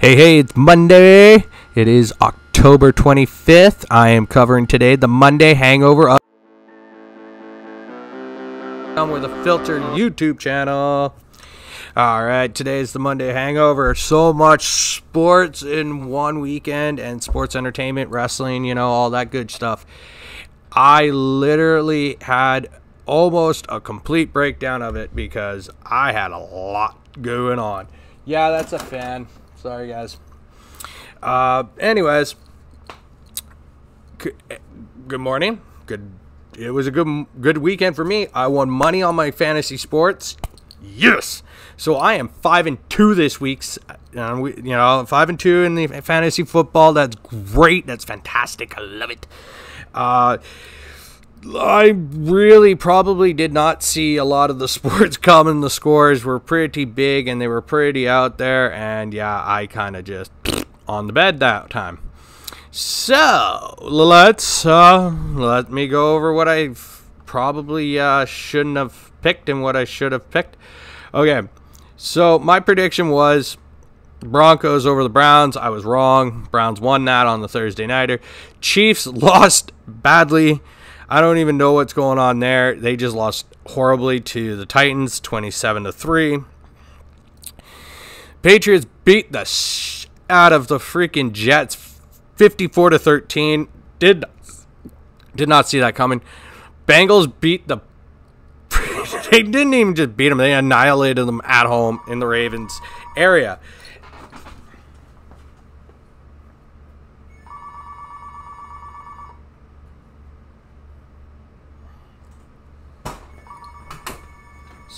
Hey, hey, it's Monday. It is October 25th. I am covering today the Monday hangover of with a filtered YouTube channel. All right, today is the Monday hangover. So much sports in one weekend and sports entertainment, wrestling, you know, all that good stuff. I literally had almost a complete breakdown of it because I had a lot going on. Yeah, that's a fan. Sorry, guys. Uh, anyways, good morning. Good it was a good good weekend for me. I won money on my fantasy sports. Yes. So I am five and two this week. Uh, you know, five and two in the fantasy football. That's great. That's fantastic. I love it. Uh, I really probably did not see a lot of the sports coming. The scores were pretty big and they were pretty out there. And yeah, I kind of just on the bed that time. So let's uh, let me go over what I probably uh, shouldn't have picked and what I should have picked. Okay, so my prediction was Broncos over the Browns. I was wrong. Browns won that on the Thursday nighter. Chiefs lost badly. I don't even know what's going on there. They just lost horribly to the Titans, 27 to 3. Patriots beat the sh- out of the freaking Jets 54 to 13. Did did not see that coming. Bengals beat the they didn't even just beat them. They annihilated them at home in the Ravens area.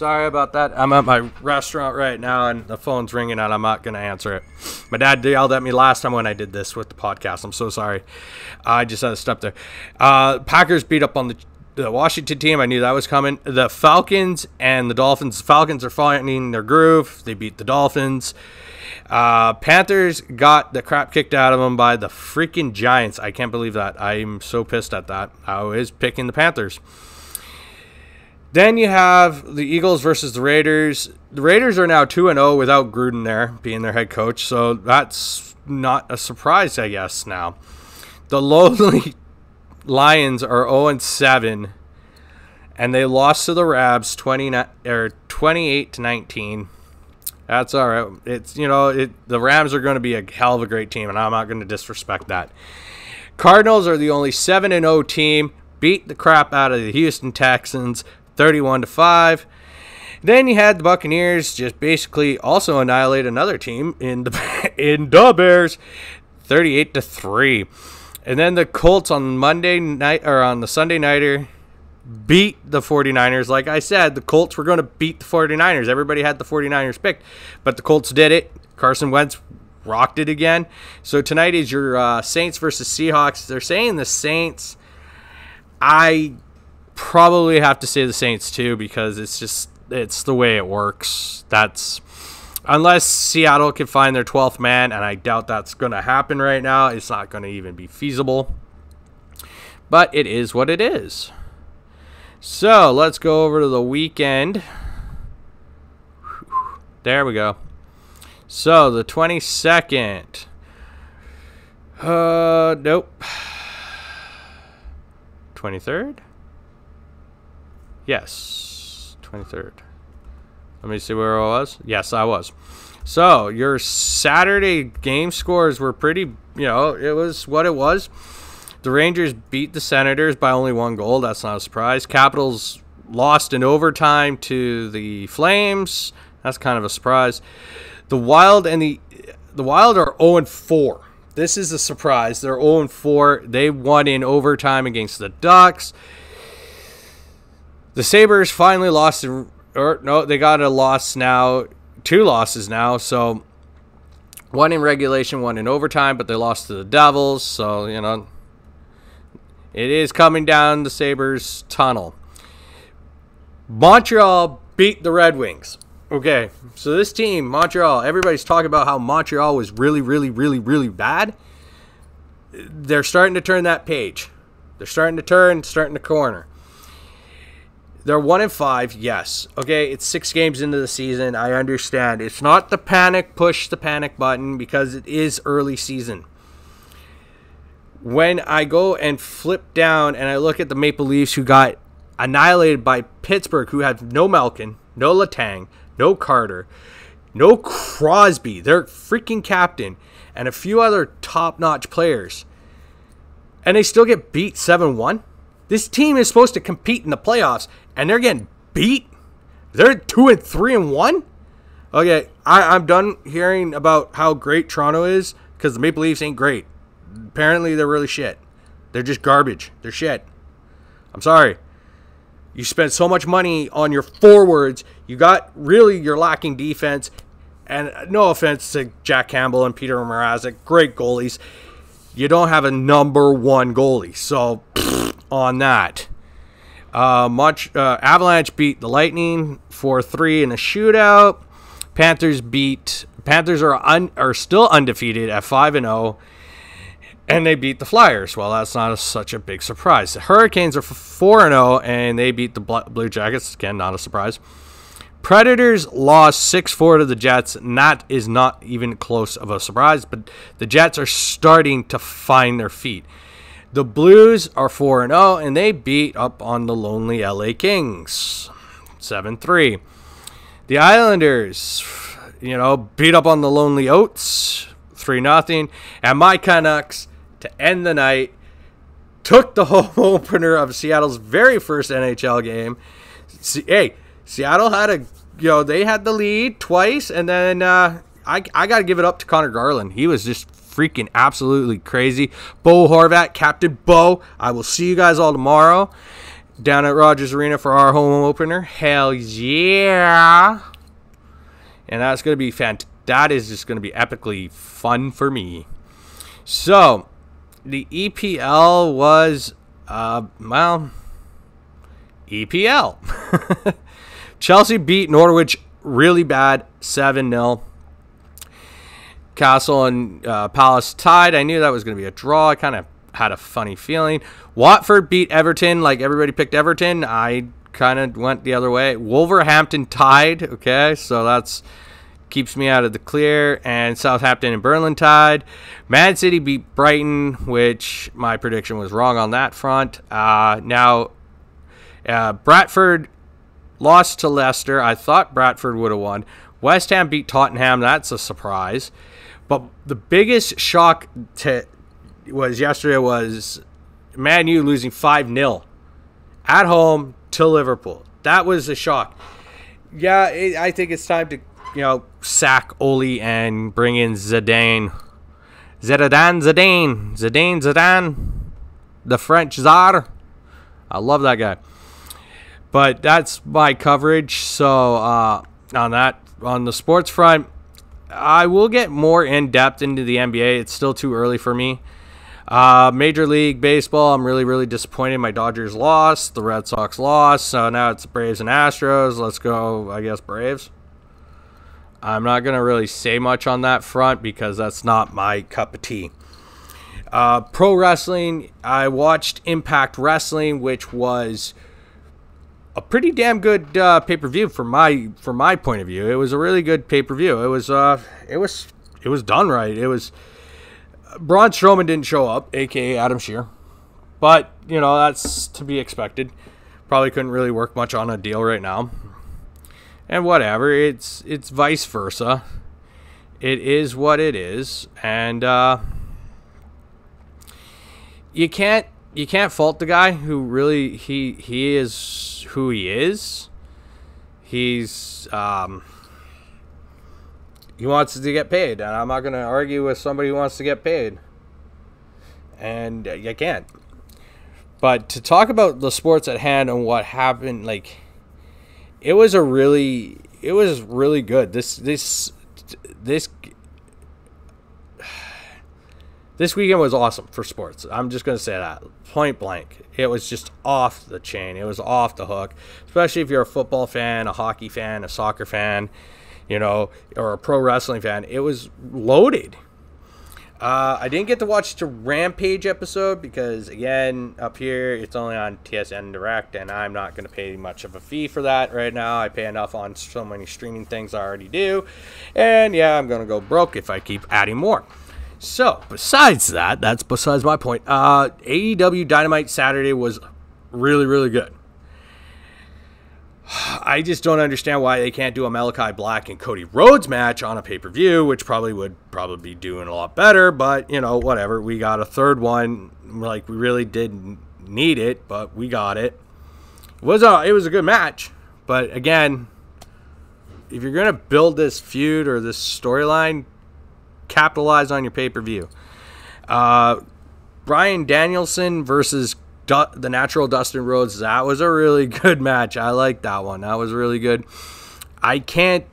Sorry about that. I'm at my restaurant right now and the phone's ringing and I'm not going to answer it. My dad yelled at me last time when I did this with the podcast. I'm so sorry. I just had to step there. Uh, Packers beat up on the, the Washington team. I knew that was coming. The Falcons and the Dolphins. The Falcons are finding their groove. They beat the Dolphins. Uh, Panthers got the crap kicked out of them by the freaking Giants. I can't believe that. I'm so pissed at that. I was picking the Panthers. Then you have the Eagles versus the Raiders. The Raiders are now 2 0 without Gruden there being their head coach, so that's not a surprise, I guess, now. The lowly Lions are 0 7, and they lost to the Rams 20 or er, 28 to 19. That's all right. It's you know it, the Rams are going to be a hell of a great team, and I'm not going to disrespect that. Cardinals are the only 7 0 team. Beat the crap out of the Houston Texans 31 to 5. Then you had the Buccaneers just basically also annihilate another team in the in the Bears 38 to 3. And then the Colts on Monday night or on the Sunday nighter beat the 49ers. Like I said, the Colts were going to beat the 49ers. Everybody had the 49ers picked, but the Colts did it. Carson Wentz rocked it again. So tonight is your uh, Saints versus Seahawks. They're saying the Saints. I probably have to say the Saints too because it's just it's the way it works. That's unless Seattle can find their 12th man and I doubt that's going to happen right now. It's not going to even be feasible. But it is what it is. So, let's go over to the weekend. There we go. So, the 22nd. Uh, nope. 23rd? Yes, 23rd. Let me see where I was. Yes, I was. So, your Saturday game scores were pretty, you know, it was what it was. The Rangers beat the Senators by only one goal. That's not a surprise. Capitals lost in overtime to the Flames. That's kind of a surprise. The Wild and the the Wild are 0 and 4. This is a surprise. They're 0 and 4. They won in overtime against the Ducks. The Sabres finally lost, or no, they got a loss now, two losses now. So one in regulation, one in overtime, but they lost to the Devils. So, you know, it is coming down the Sabres tunnel. Montreal beat the Red Wings. Okay, so this team, Montreal, everybody's talking about how Montreal was really, really, really, really bad. They're starting to turn that page. They're starting to turn, starting to corner They're one and five, yes. Okay, it's six games into the season. I understand. It's not the panic, push the panic button because it is early season. When I go and flip down and I look at the Maple Leafs who got annihilated by Pittsburgh, who had no Malkin, no Letang, no Carter, no Crosby, their freaking captain, and a few other top notch players, and they still get beat 7 1? This team is supposed to compete in the playoffs, and they're getting beat. They're two and three and one. Okay, I, I'm done hearing about how great Toronto is because the Maple Leafs ain't great. Apparently, they're really shit. They're just garbage. They're shit. I'm sorry. You spent so much money on your forwards. You got really you're lacking defense. And uh, no offense to Jack Campbell and Peter Mrazek, great goalies. You don't have a number one goalie. So on that. Uh, much uh, Avalanche beat the Lightning 4-3 in a shootout. Panthers beat Panthers are un, are still undefeated at 5 and 0 and they beat the Flyers. Well, that's not a, such a big surprise. The Hurricanes are 4 and 0 and they beat the Blue Jackets. Again, not a surprise. Predators lost 6 4 to the Jets. And that is not even close of a surprise, but the Jets are starting to find their feet. The Blues are 4 0, and they beat up on the lonely LA Kings 7 3. The Islanders, you know, beat up on the lonely Yotes 3 0. And my Canucks, to end the night, took the home opener of Seattle's very first NHL game. Hey, Seattle had a, you know, they had the lead twice, and then uh, I, I got to give it up to Conor Garland. He was just freaking absolutely crazy. Bo Horvat, Captain Bo. I will see you guys all tomorrow down at Rogers Arena for our home opener. Hell yeah. And that's going to be fantastic. That is just going to be epically fun for me. So, the EPL was, uh, well, EPL. Chelsea beat Norwich really bad, 7 0. Castle and uh, Palace tied. I knew that was going to be a draw. I kind of had a funny feeling. Watford beat Everton like everybody picked Everton. I kind of went the other way. Wolverhampton tied. Okay, so that's keeps me out of the clear. And Southampton and Burnley tied. Man City beat Brighton, which my prediction was wrong on that front. Uh, now, uh, Brentford lost to Leicester. I thought Brentford would have won. West Ham beat Tottenham. That's a surprise. But the biggest shock to was yesterday was Man U losing 5 0 at home to Liverpool. That was a shock. Yeah, it, I think it's time to, you know, sack Ole and bring in Zidane. Zidane, Zidane, Zidane, Zidane, the French czar. I love that guy. But that's my coverage. So uh, on that, on the sports front, I will get more in depth into the NBA. It's still too early for me. Uh, Major League Baseball, I'm really, really disappointed. My Dodgers lost. The Red Sox lost. So now it's Braves and Astros. Let's go, I guess, Braves. I'm not going to really say much on that front because that's not my cup of tea. Uh, pro wrestling, I watched Impact Wrestling, which was a pretty damn good uh, pay per view from my from my point of view. It was a really good pay per view. It was uh it was it was done right. It was Braun Strowman didn't show up, aka Adam Scherr, but you know that's to be expected. Probably couldn't really work much on a deal right now, and whatever. It's it's vice versa. It is what it is, and uh, you can't you can't fault the guy who really he he is who he is. He's um he wants to get paid, and I'm not going to argue with somebody who wants to get paid. And you can't. But to talk about the sports at hand and what happened, like it was a really it was really good. This this this this weekend was awesome for sports. I'm just going to say that point blank. It was just off the chain. It was off the hook, especially if you're a football fan, a hockey fan, a soccer fan, you know, or a pro wrestling fan. It was loaded. Uh, I didn't get to watch the Rampage episode because, again, up here it's only on TSN Direct, and I'm not going to pay much of a fee for that right now. I pay enough on so many streaming things I already do, and yeah, I'm going to go broke if I keep adding more. So, besides that, that's besides my point. Uh, AEW Dynamite Saturday was really, really good. I just don't understand why they can't do a Malakai Black and Cody Rhodes match on a pay per view, which probably would probably be doing a lot better. But you know, whatever. We got a third one. Like we really didn't need it, but we got it. It was a it was a good match, but again, if you're gonna build this feud or this storyline, capitalize on your pay per view. Uh, Bryan Danielson versus Du- the natural Dustin Rhodes. That was a really good match. I like that one. That was really good. I can't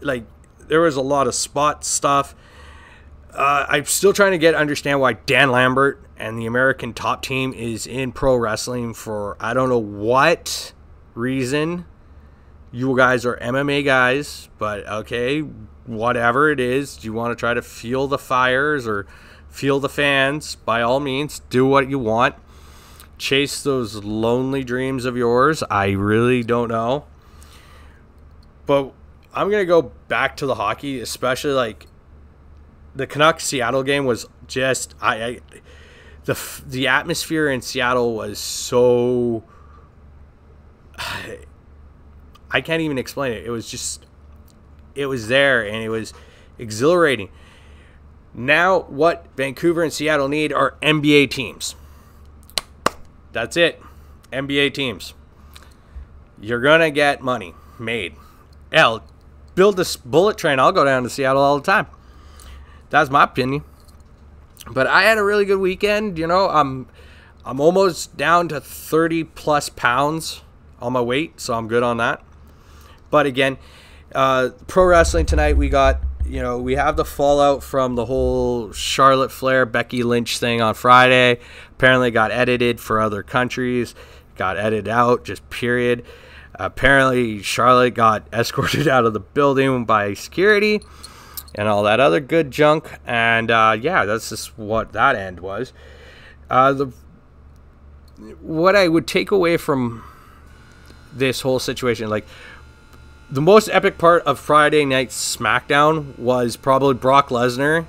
like. There was a lot of spot stuff. Uh, I'm still trying to get understand why Dan Lambert and the American Top Team is in pro wrestling for I don't know what reason. You guys are MMA guys, but okay, whatever it is. Do you want to try to fuel the fires or feel the fans? By all means, do what you want chase those lonely dreams of yours. I really don't know. But I'm going to go back to the hockey, especially like the Canucks Seattle game was just I, I the the atmosphere in Seattle was so I can't even explain it. It was just it was there and it was exhilarating. Now what Vancouver and Seattle need are NBA teams. That's it. NBA teams. You're going to get money made. Hell, build this bullet train. I'll go down to Seattle all the time. That's my opinion. But I had a really good weekend. You know, I'm I'm almost down to 30 plus pounds on my weight, so I'm good on that. But again, uh, pro wrestling tonight, we got you know, we have the fallout from the whole Charlotte Flair Becky Lynch thing on Friday. Apparently, got edited for other countries, got edited out, just period. Apparently, Charlotte got escorted out of the building by security and all that other good junk. And uh, yeah, that's just what that end was. Uh, the what I would take away from this whole situation, like the most epic part of Friday Night SmackDown was probably Brock Lesnar.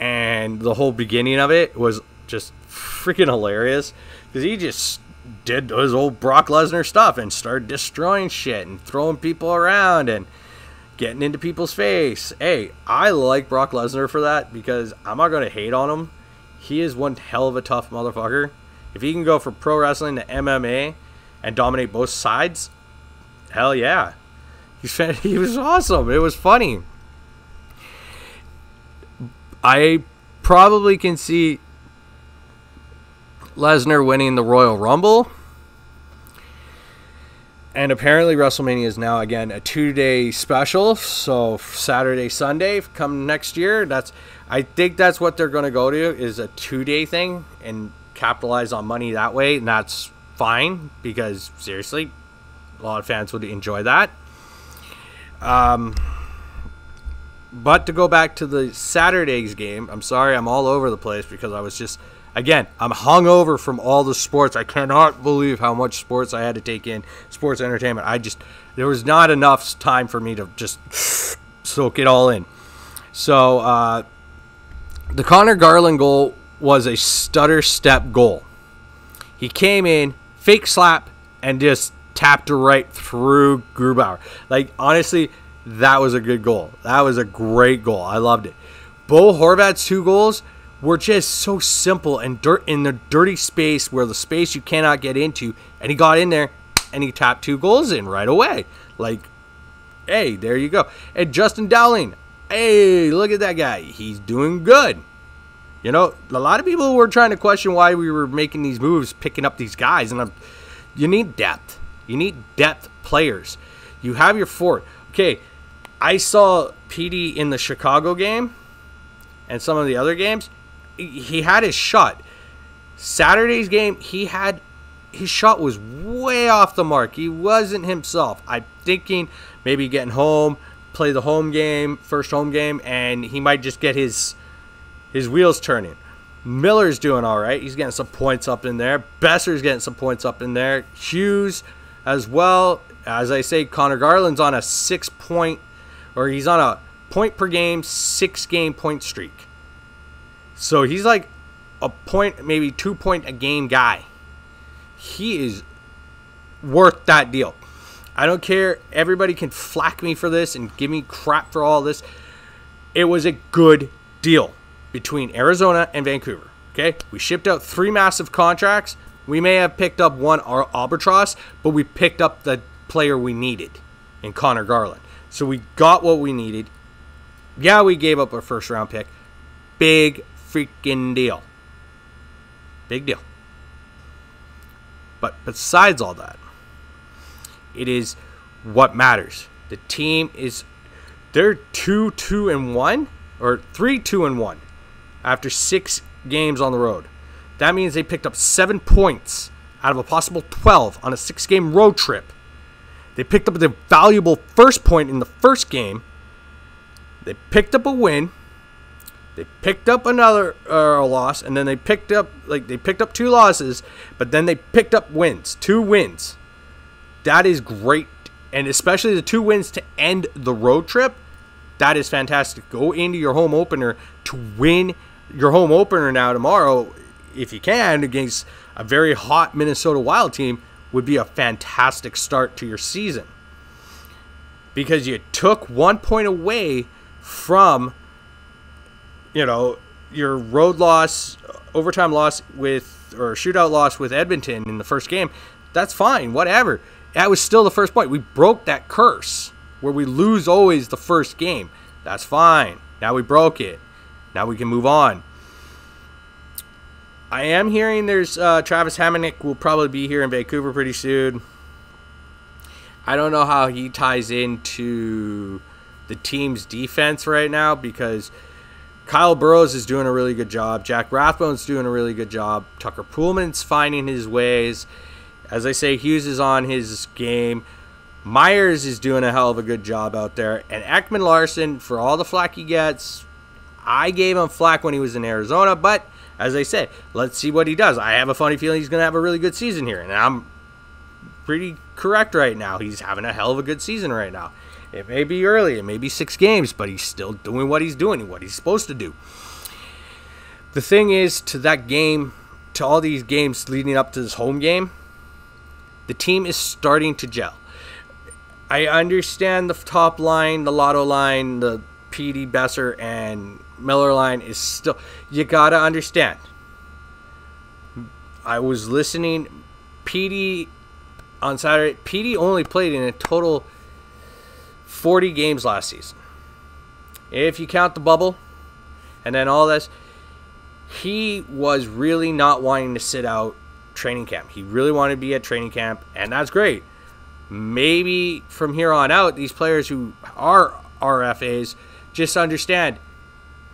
And the whole beginning of it was just freaking hilarious because he just did his old Brock Lesnar stuff and started destroying shit and throwing people around and getting into people's face. Hey, I like Brock Lesnar for that because I'm not going to hate on him. He is one hell of a tough motherfucker. If he can go from pro wrestling to MMA and dominate both sides, hell yeah. He said he was awesome. It was funny. I probably can see Lesnar winning the Royal Rumble. And apparently, WrestleMania is now again a two-day special. So Saturday, Sunday, come next year. That's I think that's what they're going to go to is a two-day thing and capitalize on money that way. And that's fine because seriously, a lot of fans would enjoy that. Um, but to go back to the Saturday's game, I'm sorry I'm all over the place because I was just, again, I'm hungover from all the sports. I cannot believe how much sports I had to take in, sports entertainment. I just, there was not enough time for me to just soak it all in. So, uh, the Conor Garland goal was a stutter step goal. He came in, fake slap, and just tapped right through Grubauer. Like honestly, that was a good goal. That was a great goal. I loved it. Bo Horvat's two goals were just so simple and dirt in the dirty space where the space you cannot get into, and he got in there and he tapped two goals in right away. Like, hey, there you go. And Justin Dowling, hey, look at that guy. He's doing good. You know, a lot of people were trying to question why we were making these moves, picking up these guys, and I'm, you need depth. You need depth players. You have your fort. Okay, I saw Petey in the Chicago game and some of the other games. He had his shot. Saturday's game, he had his shot was way off the mark. He wasn't himself. I'm thinking maybe getting home, play the home game, first home game, and he might just get his his wheels turning. Miller's doing all right. He's getting some points up in there. Boeser's getting some points up in there. Hughes as well. As I say, Conor Garland's on a six point, or he's on a point per game, six game point streak. So he's like a point, maybe two point a game guy. He is worth that deal. I don't care. Everybody can flack me for this and give me crap for all this. It was a good deal between Arizona and Vancouver. Okay, we shipped out three massive contracts. We may have picked up one albatross, but we picked up the player we needed in Conor Garland. So we got what we needed. Yeah, we gave up our first round pick. Big freaking deal. Big deal. But besides all that, it is what matters. The team is they're two, two, and one, or three, two, and one after six games on the road. That means they picked up seven points out of a possible 12 on a six game road trip. They picked up the valuable first point in the first game. They picked up a win. They picked up another uh, loss, and then they picked up like they picked up two losses, but then they picked up wins, two wins. That is great, and especially the two wins to end the road trip. That is fantastic. Go into your home opener to win your home opener now tomorrow, if you can, against a very hot Minnesota Wild team, would be a fantastic start to your season. Because you took one point away from, you know, your road loss, overtime loss with, or shootout loss with Edmonton in the first game. That's fine, whatever. That was still the first point. We broke that curse where we lose always the first game. That's fine. Now we broke it. Now we can move on. I am hearing there's uh, Travis Hamonic will probably be here in Vancouver pretty soon. I don't know how he ties into the team's defense right now because Kyle Burroughs is doing a really good job. Jack Rathbone's doing a really good job. Tucker Poolman's finding his ways. As I say, Hughes is on his game. Myers is doing a hell of a good job out there. And Ekman-Larsson, for all the flack he gets, I gave him flack when he was in Arizona, but as I said, let's see what he does. I have a funny feeling he's going to have a really good season here, and I'm pretty correct right now. He's having a hell of a good season right now. It may be early, it may be six games, but he's still doing what he's doing, what he's supposed to do. The thing is, to that game, to all these games leading up to this home game, the team is starting to gel. I understand the top line, the lotto line, the Petey Boeser and Miller line is still. You gotta understand. I was listening. Petey on Saturday. Petey only played in a total 40 games last season. If you count the bubble and then all this, he was really not wanting to sit out training camp. He really wanted to be at training camp, and that's great. Maybe from here on out, these players who are RFAs just understand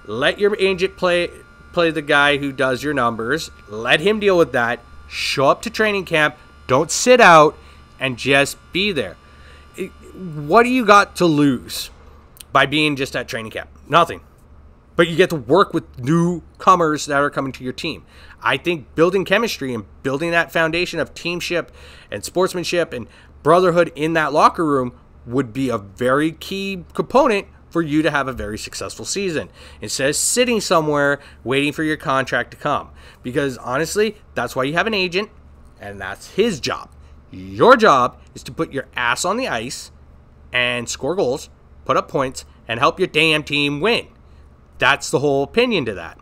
let your agent play play the guy who does your numbers. Let him deal with that. Show up to training camp. Don't sit out and just be there. What do you got to lose by being just at training camp? Nothing. But you get to work with newcomers that are coming to your team. I think building chemistry and building that foundation of teamship and sportsmanship and brotherhood in that locker room would be a very key component for you to have a very successful season instead of sitting somewhere waiting for your contract to come. Because honestly, that's why you have an agent, and that's his job. Your job is to put your ass on the ice and score goals, put up points, and help your damn team win. That's the whole opinion to that.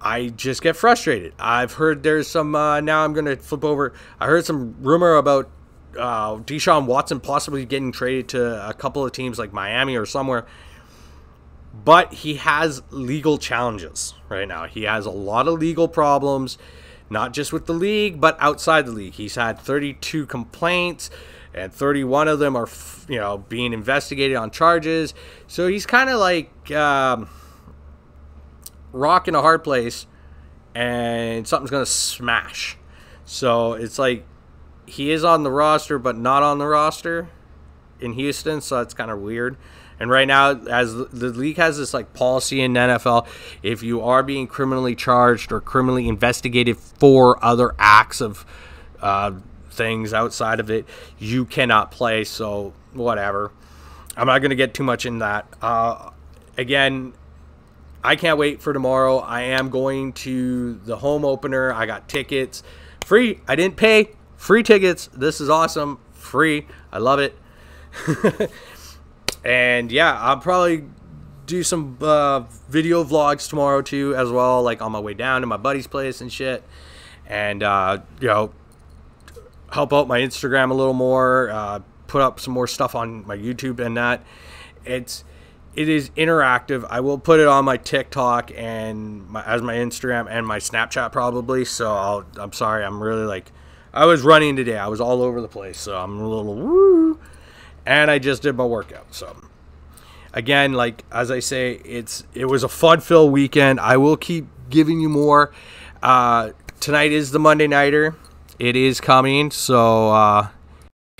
I just get frustrated. I've heard there's some, uh, now I'm going to flip over. I heard some rumor about uh, Deshaun Watson possibly getting traded to a couple of teams like Miami or somewhere. But he has legal challenges right now. He has a lot of legal problems, not just with the league, but outside the league. He's had 32 complaints, and 31 of them are, you know, being investigated on charges. So he's kind of like um, rock in a hard place, and something's gonna smash. So it's like he is on the roster, but not on the roster. in Houston, so that's kind of weird. And right now, as the league has this like policy in NFL, if you are being criminally charged or criminally investigated for other acts of uh, things outside of it, you cannot play. So whatever. I'm not going to get too much in that. Uh, again, I can't wait for tomorrow. I am going to the home opener. I got tickets free. I didn't pay. Free tickets. This is awesome. Free. I love it. and yeah, I'll probably do some uh, video vlogs tomorrow too, as well, like on my way down to my buddy's place and shit. And uh, you know, help out my Instagram a little more. Uh, put up some more stuff on my YouTube and that. It's it is interactive. I will put it on my TikTok and my, as my Instagram and my Snapchat probably. So I'll, I'm sorry, I'm really like I was running today. I was all over the place, so I'm a little woo. And I just did my workout. So again, like as I say, it's it was a fun-filled weekend. I will keep giving you more. Uh, tonight is the Monday nighter. It is coming. So uh,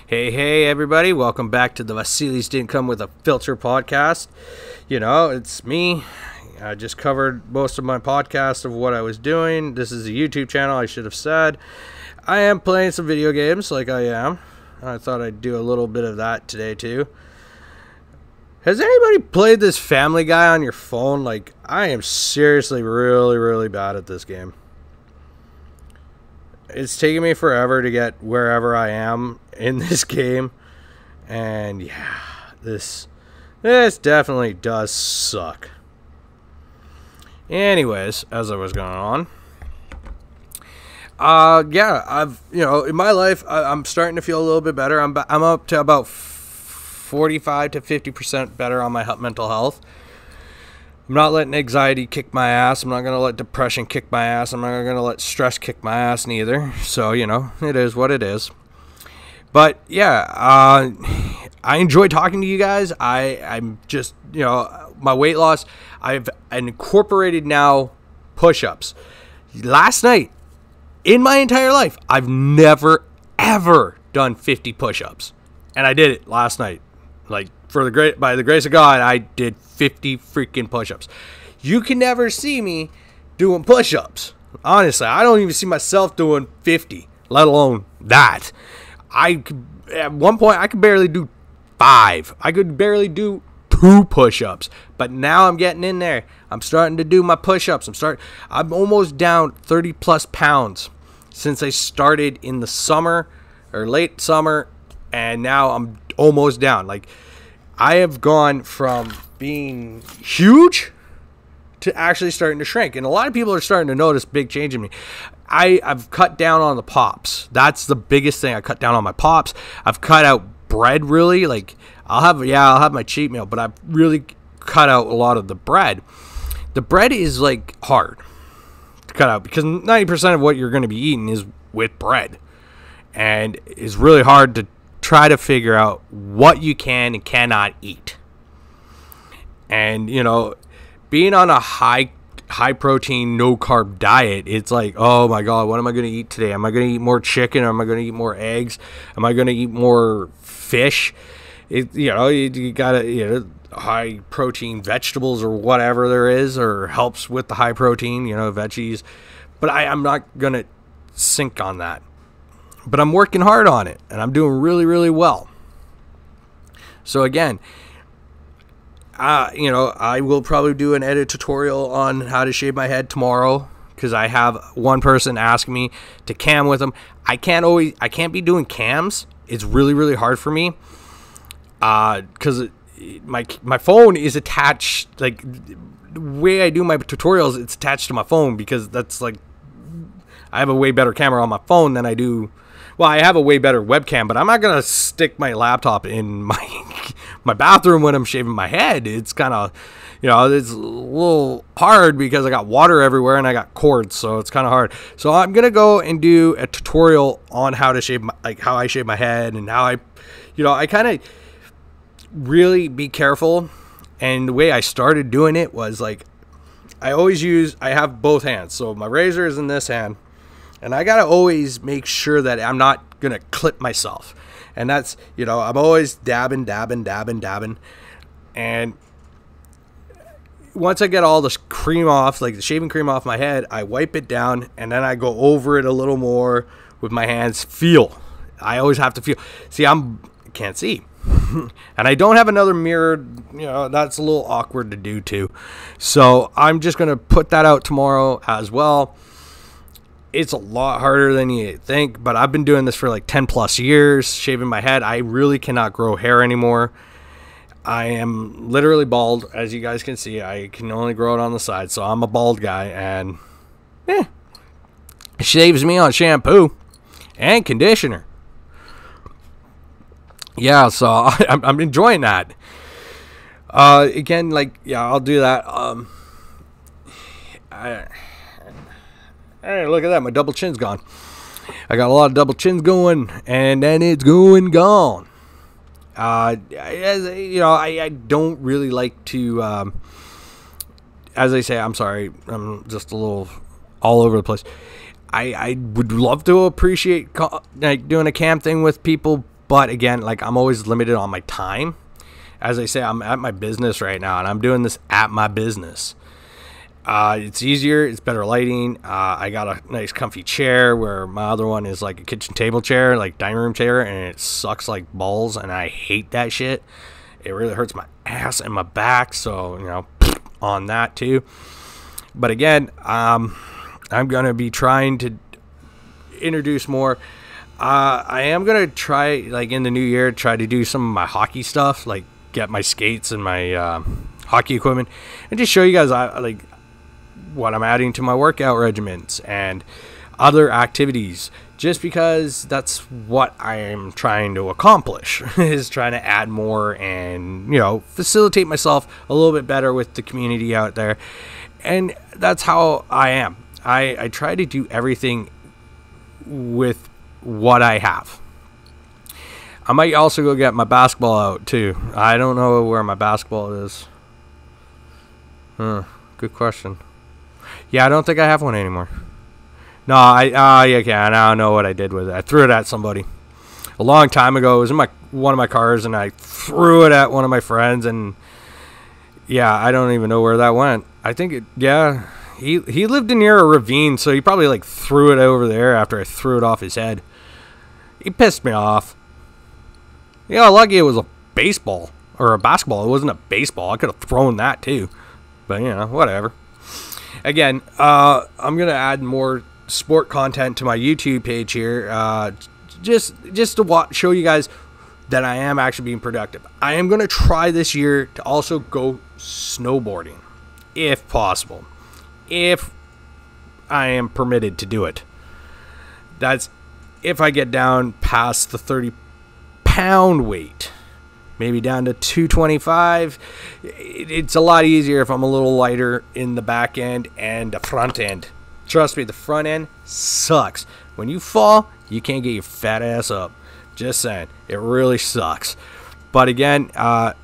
hey, hey, everybody! Welcome back to the Vasilis didn't come with a filter podcast. You know, it's me. I just covered most of my podcast of what I was doing. This is a YouTube channel. I should have said. I am playing some video games like I am. I thought I'd do a little bit of that today too. Has anybody played this Family Guy on your phone? Like, I am seriously really, really bad at this game. It's taking me forever to get wherever I am in this game. And yeah, this this definitely does suck. Anyways, as I was going on, uh, yeah, I've you know in my life I, am starting to feel a little bit better. I'm I'm up to about 45 to 50 percent better on my mental health. I'm not letting anxiety kick my ass. I'm not gonna let depression kick my ass. I'm not gonna let stress kick my ass neither. So you know it is what it is. But yeah, uh, I enjoy talking to you guys. I I'm just you know my weight loss. I've incorporated now push-ups. Last night in my entire life, I've never ever done 50 push-ups, and I did it last night. Like for the great by the grace of God, I did 50 freaking push-ups. You can never see me doing push-ups. Honestly, I don't even see myself doing 50, let alone that. I at one point I could barely do five. I could barely do two push-ups. But now I'm getting in there. I'm starting to do my push-ups. I'm start I'm almost down 30 plus pounds since I started in the summer or late summer and now I'm almost down. Like I have gone from being huge to actually starting to shrink. And a lot of people are starting to notice big change in me. I, I've cut down on the pops. That's the biggest thing. I cut down on my pops. I've cut out bread really. Like I'll have yeah, I'll have my cheat meal, but I've really cut out a lot of the bread. The bread is like hard to cut out because 90% of what you're going to be eating is with bread. And it's really hard to try to figure out what you can and cannot eat. And you know, being on a high high protein, no carb diet, it's like, oh my god, what am I going to eat today? Am I going to eat more chicken? Am I going to eat more eggs? Am I going to eat more fish? It, you know, you, you gotta, you know, high protein vegetables or whatever there is, or helps with the high protein, you know, veggies. But I, I'm not gonna sink on that. But I'm working hard on it, and I'm doing really, really well. So again, uh, you know, I will probably do an edit tutorial on how to shave my head tomorrow because I have one person ask me to cam with them. I can't always, I can't be doing cams. It's really, really hard for me because uh, my my phone is attached. Like the way I do my tutorials, it's attached to my phone because that's like I have a way better camera on my phone than I do well, I have a way better webcam, but I'm not gonna stick my laptop in my my bathroom when I'm shaving my head. It's kind of, you know, it's a little hard because I got water everywhere and I got cords, so it's kind of hard. So I'm gonna go and do a tutorial on how to shave, my, like how I shave my head and how I, you know, I kind of really be careful. And the way I started doing it was like, I always use, I have both hands. So my razor is in this hand And I got to always make sure that I'm not going to clip myself. And that's, you know, I'm always dabbing, dabbing, dabbing, dabbing. And once I get all the cream off, like the shaving cream off my head, I wipe it down and then I go over it a little more with my hands. Feel. I always have to feel. See, I'm can't see. and I don't have another mirror, you know, that's a little awkward to do too. So I'm just going to put that out tomorrow as well. It's a lot harder than you think, but I've been doing this for like 10 plus years, shaving my head. I really cannot grow hair anymore. I am literally bald, as you guys can see. I can only grow it on the side, so I'm a bald guy, and eh, shaves me on shampoo and conditioner yeah, so I'm, I'm enjoying that. Uh, again, like yeah, I'll do that. Um, I, hey, look at that, my double chin's gone. I got a lot of double chins going, and then it's going gone. Uh, as, you know, I, I don't really like to. Um, as I say, I'm sorry, I'm just a little all over the place. I, I would love to appreciate like doing a cam thing with people, but again, like I'm always limited on my time. As I say, I'm at my business right now, and I'm doing this at my business. Uh, it's easier. It's better lighting. Uh, I got a nice comfy chair where my other one is like a kitchen table chair, like dining room chair, and it sucks like balls, and I hate that shit. It really hurts my ass and my back. So you know, on that too. But again, um, I'm gonna be trying to introduce more uh, I am gonna try like in the new year try to do some of my hockey stuff, like get my skates and my uh, hockey equipment, and just show you guys uh, like what I'm adding to my workout regimens and other activities. Just because that's what I am trying to accomplish is trying to add more and you know facilitate myself a little bit better with the community out there, and that's how I am. I, I try to do everything with what I have. I might also go get my basketball out too. I don't know where my basketball is. Huh, good question. Yeah, I don't think I have one anymore. No, I uh yeah, okay, I don't know what I did with it. I threw it at somebody a long time ago. It was in my one of my cars, and I threw it at one of my friends, and yeah, I don't even know where that went. I think it, yeah, he he lived near a ravine, so he probably like threw it over there after I threw it off his head. He pissed me off. Yeah, lucky it was a baseball or a basketball. It wasn't a baseball. I could have thrown that too. But you know, whatever. Again, uh, I'm gonna add more sport content to my YouTube page here. Uh, just just to watch, show you guys that I am actually being productive. I am gonna try this year to also go snowboarding, if possible, if I am permitted to do it. That's if I get down past the 30 pound weight, maybe down to 225, it's a lot easier if I'm a little lighter in the back end and the front end. Trust me, the front end sucks. When you fall, you can't get your fat ass up. Just saying, it really sucks. But again, uh,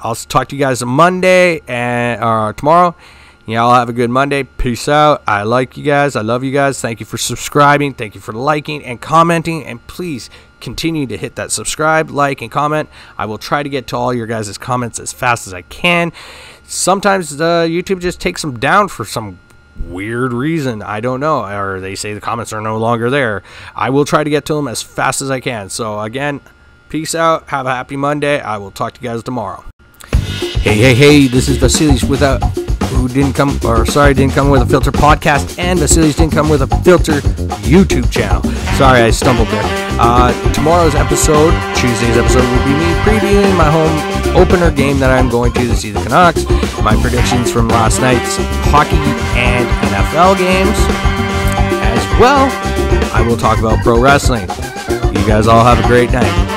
I'll talk to you guys Monday and uh, tomorrow Y'all have a good Monday. Peace out. I like you guys. I love you guys. Thank you for subscribing. Thank you for liking and commenting. And please continue to hit that subscribe, like, and comment. I will try to get to all your guys' comments as fast as I can. Sometimes uh, YouTube just takes them down for some weird reason. I don't know. Or they say the comments are no longer there. I will try to get to them as fast as I can. So, again, peace out. Have a happy Monday. I will talk to you guys tomorrow. Hey, hey, hey, this is Vasilis without who didn't come, or sorry, didn't come with a filter podcast, and Vasilis didn't come with a filter YouTube channel. Sorry, I stumbled there. Uh, tomorrow's episode, Tuesday's episode, will be me previewing my home opener game that I'm going to to see the Canucks, my predictions from last night's hockey and NFL games, as well. I will talk about pro wrestling. You guys all have a great night.